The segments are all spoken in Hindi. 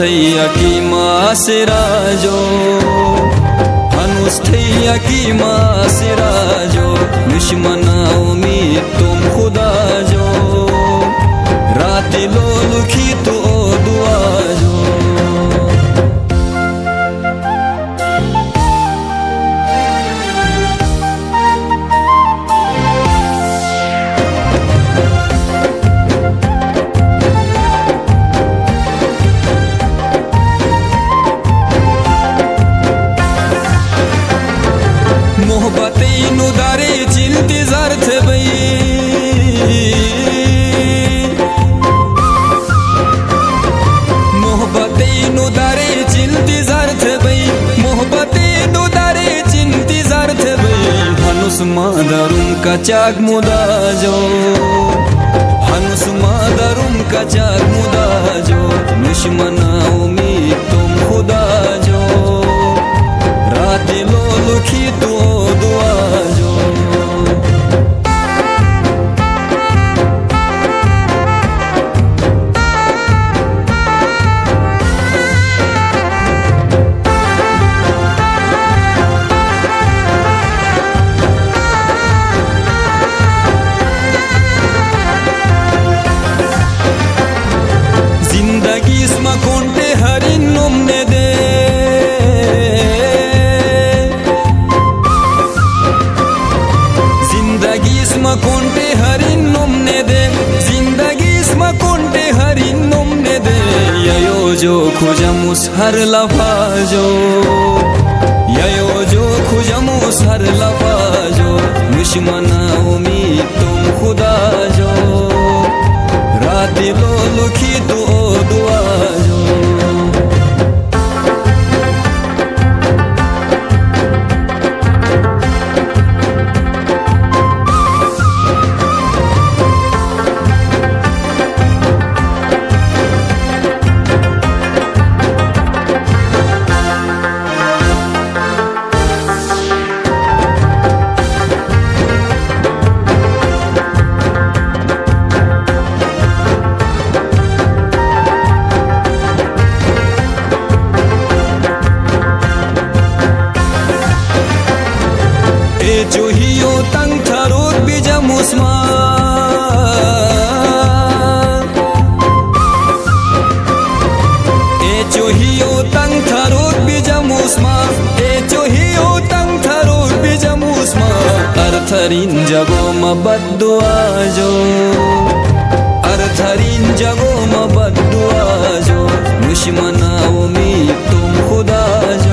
थैया की माँ से राजो। हनुस थैया की माँ से राजो। दुश्मना उम्मीद तुम खुदा जो। रात लो लुखी तो मादरुम का चाग मुदा जो, हनुस दरुम का चाग मुदा जो दुश्मना उम्मीद तुम खुदा जो खुजमुस हर लफाजो ययो जो खुजमुस हर लफाजो दुश्मना उम्मीद तुम खुदा जो। रात लो लुखी तो जोहियो तंग थरोत बिजा मुस्मा जगो मबद्दुआ जो अर्थरिन जगो मबद्दुआ जो दुश्मना उम्मीद तुम खुदा जो।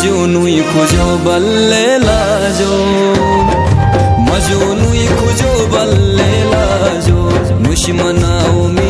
मजूनुई खुजो बल्ले लाजो। मजूनुई खुजो बल्ले लाजो। दुश्मना उम्मीद